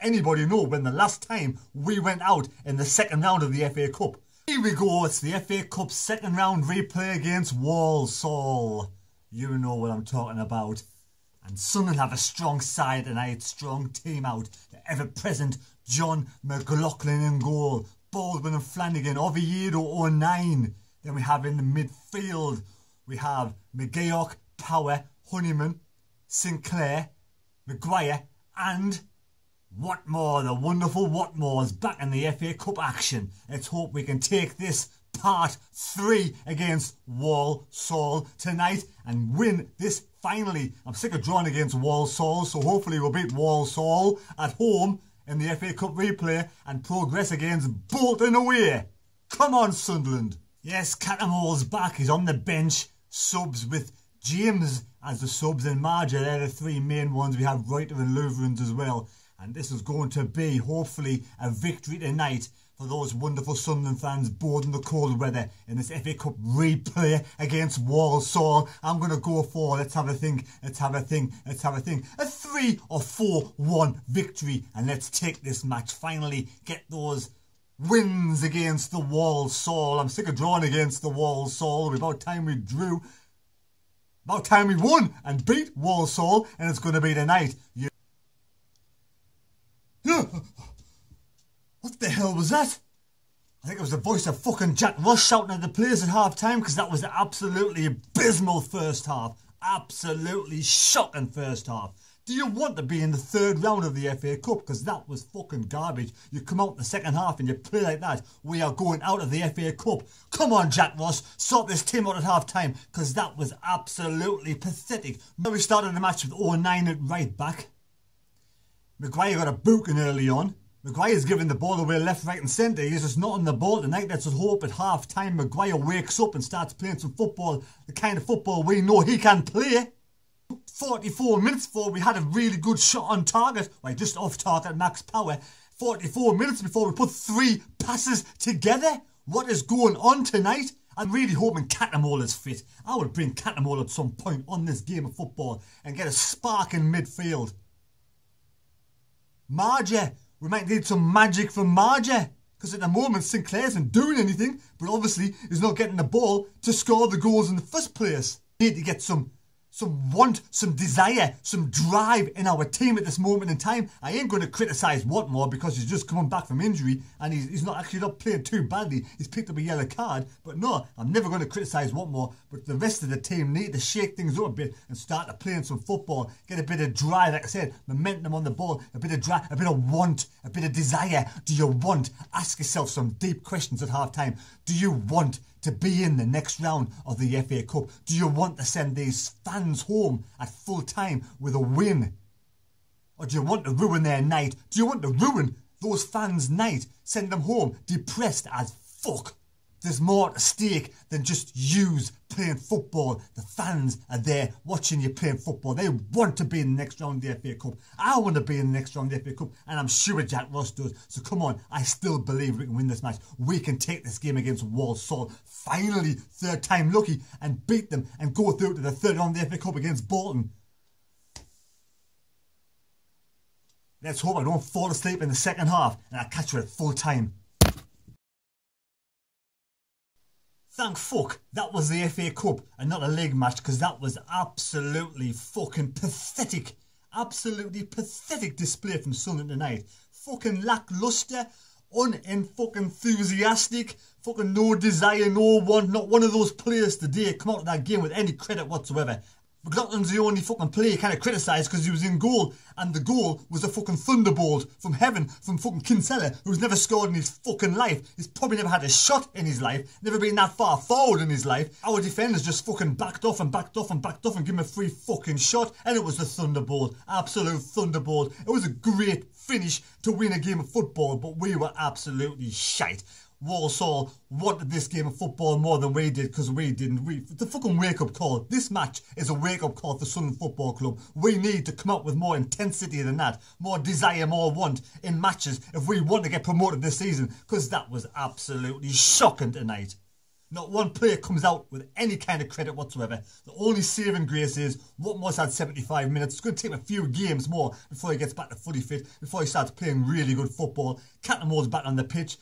anybody know when the last time we went out in the second round of the FA Cup? Here we go, it's the FA Cup second round replay against Walsall. You know what I'm talking about. And Sunderland have a strong side tonight, strong team out. The ever present Jon McLaughlin in goal, Baldwin and Flanagan, Oviedo O'Nien. Then we have in the midfield, we have McGeouch, Power, Honeyman, Sinclair, Maguire, and Watmore, the wonderful Watmore is back in the FA Cup action. Let's hope we can take this part three against Walsall tonight and win this finally. I'm sick of drawing against Walsall, so hopefully we'll beat Walsall at home in the FA Cup replay and progress against Bolton away. Come on, Sunderland. Yes, Cattermole's back. He's on the bench. Subs with James as the subs and Maja. They're the three main ones. We have Ruiter and Loovens as well. And this is going to be, hopefully, a victory tonight for those wonderful Sunderland fans bored in the cold weather in this FA Cup replay against Walsall. I'm going to go for, let's have a think, let's have a think, let's have a think, a 3 or 4-1 victory. And let's take this match, finally get those wins against the Walsall. I'm sick of drawing against the Walsall. About time we drew. About time we won and beat Walsall. And it's going to be tonight. You what the hell was that? I think it was the voice of fucking Jack Ross shouting at the players at half time because that was an absolutely abysmal first half. Absolutely shocking first half. Do you want to be in the third round of the FA Cup? Because that was fucking garbage. You come out in the second half and you play like that. We are going out of the FA Cup. Come on, Jack Ross. Sort this team out at half time. Because that was absolutely pathetic. Now we started the match with O'Nien at right back. Maguire got a booking early on. Maguire's giving the ball away left, right and centre. He's just not on the ball tonight. Let's hope at half time Maguire wakes up and starts playing some football, the kind of football we know he can play. 44 minutes before we had a really good shot on target, well just off target max power. 44 minutes before we put three passes together. What is going on tonight? I'm really hoping Cattermole is fit. I would bring Cattermole at some point on this game of football and get a spark in midfield. Maja. We might need some magic from Maja. Because at the moment, Sinclair isn't doing anything, but obviously he's not getting the ball to score the goals in the first place. We need to get some some want, some desire, some drive in our team at this moment in time. I ain't going to criticise Watmore because he's just coming back from injury and he's, he's not actually not playing too badly. He's picked up a yellow card. But no, I'm never going to criticise Watmore. But the rest of the team need to shake things up a bit and start to playing some football. Get a bit of drive, like I said, momentum on the ball, a bit of drive, a bit of want, a bit of desire. Do you want? Ask yourself some deep questions at half time. Do you want to be in the next round of the FA Cup? Do you want to send these fans home at full time with a win? Or do you want to ruin their night? Do you want to ruin those fans' night? Send them home depressed as fuck? There's more at stake than just yous playing football. The fans are there watching you playing football. They want to be in the next round of the FA Cup. I want to be in the next round of the FA Cup, and I'm sure Jack Ross does. So come on, I still believe we can win this match. We can take this game against Walsall. Finally, third time lucky, and beat them and go through to the third round of the FA Cup against Bolton. Let's hope I don't fall asleep in the second half and I catch you at full time. Thank fuck that was the FA Cup and not a league match because that was absolutely fucking pathetic. Absolutely pathetic display from Sunderland tonight. Fucking lackluster, unfucking enthusiastic, fucking no desire, no want, not one of those players today come out of that game with any credit whatsoever. McLaughlin's the only fucking player kind of criticised because he was in goal, and the goal was a fucking thunderbolt from heaven from fucking Kinsella, who's never scored in his fucking life. He's probably never had a shot in his life, never been that far forward in his life. Our defenders just fucking backed off and backed off and backed off and gave him a free fucking shot, and it was a thunderbolt, absolute thunderbolt. It was a great finish to win a game of football, but we were absolutely shite. Walsall wanted this game of football more than we did because we didn't. We, the fucking wake up call. This match is a wake up call for Sunderland Football Club. We need to come up with more intensity than that, more desire, more want in matches if we want to get promoted this season because that was absolutely shocking tonight. Not one player comes out with any kind of credit whatsoever. The only saving grace is Watmore's had 75 minutes. It's going to take him a few games more before he gets back to fully fit, before he starts playing really good football. Cattermole's back on the pitch.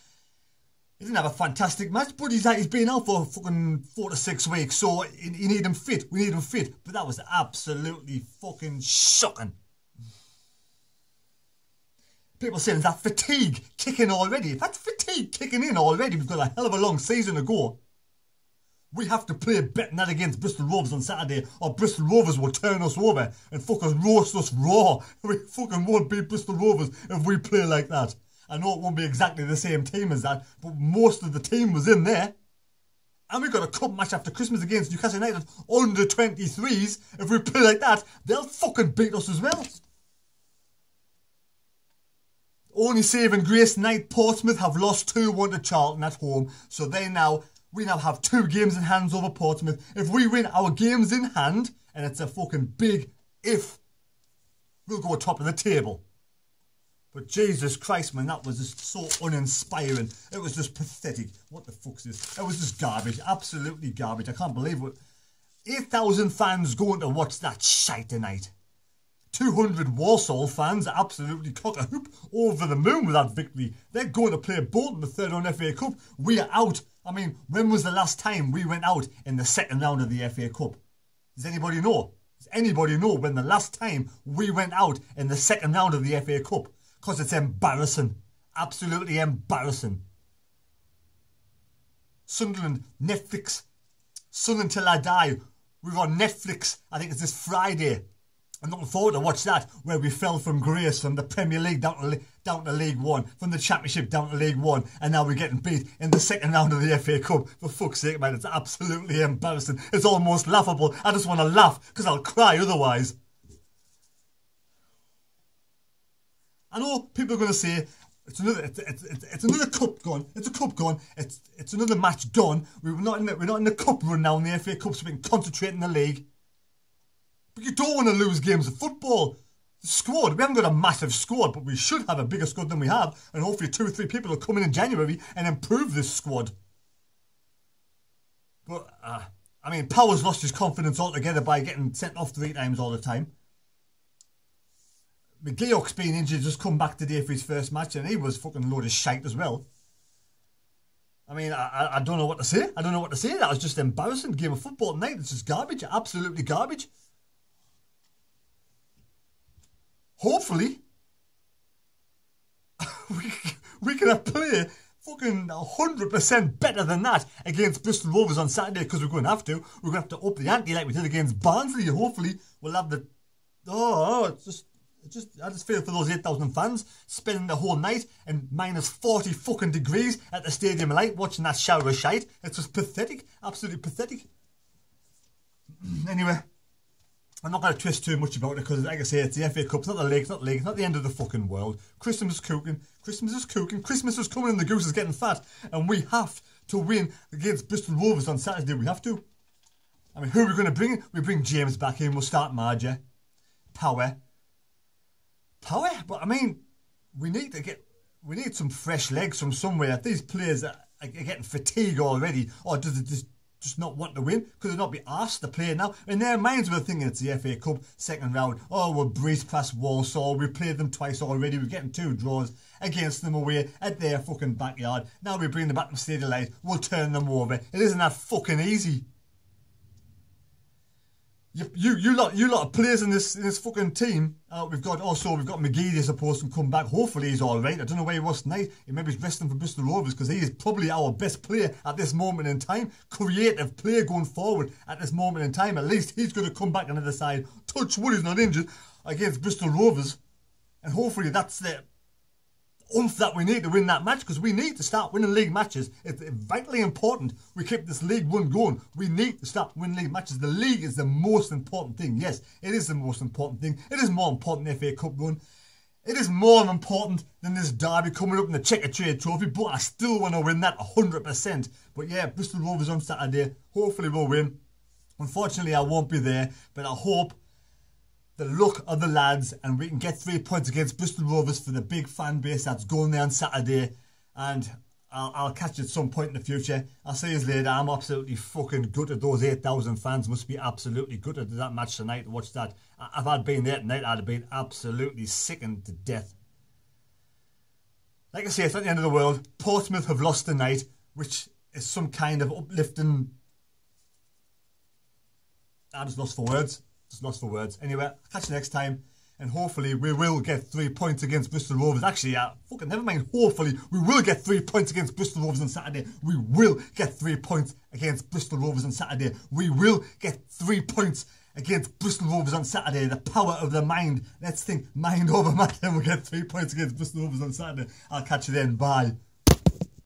He didn't have a fantastic match, but he's, he's been out for fucking four to six weeks, so you need him fit. We need him fit. But that was absolutely fucking shocking. People saying that fatigue kicking already. If that's fatigue kicking in already, we've got a hell of a long season to go. We have to play than that against Bristol Rovers on Saturday, or Bristol Rovers will turn us over and fucking roast us raw. We fucking won't beat Bristol Rovers if we play like that. I know it won't be exactly the same team as that, but most of the team was in there. And we've got a cup match after Christmas against Newcastle United under 23s. If we play like that, they'll fucking beat us as well. Only saving grace night, Portsmouth have lost 2-1 to Charlton at home, so they now we now have two games in hands over Portsmouth. If we win our games in hand, and it's a fucking big if, we'll go top of the table. But Jesus Christ, man, that was just so uninspiring. It was just pathetic. What the fuck's this? It was just garbage. Absolutely garbage. I can't believe it. 8,000 fans going to watch that shite tonight. 200 Walsall fans are absolutely cock a hoop over the moon with that victory. They're going to play Bolton in the third round FA Cup. We are out. I mean, when was the last time we went out in the second round of the FA Cup? Does anybody know? Does anybody know when the last time we went out in the second round of the FA Cup? Because it's embarrassing. Absolutely embarrassing. Sunderland, Netflix. Sunderland Till I Die. We're on Netflix. I think it's this Friday. I'm looking forward to watch that, where we fell from grace from the Premier League down to, down to League One, from the Championship down to League One, and now we're getting beat in the second round of the FA Cup. For fuck's sake, man, it's absolutely embarrassing. It's almost laughable. I just want to laugh, because I'll cry otherwise. I know people are going to say, it's another, it's, it's, it's, another cup gone. It's a cup gone. It's it's another match done. We're not in the, we're not in the cup run now in the FA Cup, so we can concentrate in the league. But you don't want to lose games of football. The squad, we haven't got a massive squad, but we should have a bigger squad than we have. And hopefully two or three people will come in in January and improve this squad. But, uh, I mean, Powers lost his confidence altogether by getting sent off three times all the time. McGeouch's been injured, just come back today for his first match, and he was fucking load of shite as well. I mean, I, I don't know what to say. I don't know what to say. That was just embarrassing. Game of football tonight. It's just garbage. Absolutely garbage. hopefully, we, we can play fucking 100% better than that against Bristol Rovers on Saturday because we're going to have to. We're going to have to up the ante like we did against Barnsley. Hopefully, we'll have the. Oh it's just. Just, I just feel for those 8,000 fans spending the whole night in minus 40 fucking degrees at the Stadium Light watching that shower of shite. It's just pathetic. Absolutely pathetic. anyway. I'm not going to twist too much about it because, like I say, it's the FA Cup, it's not the league, it's not the league, it's not the end of the fucking world. Christmas is cooking, Christmas is cooking, Christmas is coming and the goose is getting fat. And we have to win against Bristol Rovers on Saturday. We have to. I mean, who are we going to bring in? We bring James back in, we'll start Maja. Power. Power? But I mean, we need to get, we need some fresh legs from somewhere. These players are, are getting fatigued already. Or does it just just not want to win? Could they not be asked to play now? In their minds, we're thinking it's the FA Cup second round. Oh, we'll breeze past Walsall. We played them twice already. We're getting two draws against them away at their fucking backyard. Now we bring them back to Stadium Light. We'll turn them over. It isn't that fucking easy. You, you, you lot, you lot of players in this in this fucking team. Uh, we've got also we've got McGeady supposed to come back. Hopefully he's all right. I don't know where he was tonight. He maybe he's resting for Bristol Rovers because he is probably our best player at this moment in time. Creative player going forward at this moment in time. At least he's going to come back on the other side. Touch wood, he's not injured against Bristol Rovers, and hopefully that's the oomph that we need to win that match because we need to start winning league matches. It's vitally important we keep this league run going. We need to start winning league matches. The league is the most important thing. Yes, it is the most important thing. It is more important than FA Cup run. It is more important than this derby coming up in the Checkatrade Trophy, but I still want to win that 100%. But yeah, Bristol Rovers on Saturday. Hopefully we'll win. Unfortunately, I won't be there, but I hope the look of the lads and we can get three points against Bristol Rovers for the big fan base that's going there on Saturday. And I'll, I'll catch you at some point in the future. I'll see you later. I'm absolutely fucking gutted. Those 8,000 fans must be absolutely gutted to that match tonight to watch that. If I'd been there tonight, I'd have been absolutely sickened to death. Like I say, it's not the end of the world. Portsmouth have lost tonight, which is some kind of uplifting. I just lost for words. Just lost for words. Anyway, catch you next time and hopefully we will get three points against Bristol Rovers. Actually, uh, fucking never mind. Hopefully we will get three points against Bristol Rovers on Saturday. We will get three points against Bristol Rovers on Saturday. We will get three points against Bristol Rovers on Saturday. The power of the mind. Let's think mind over matter we'll get three points against Bristol Rovers on Saturday. I'll catch you then. Bye.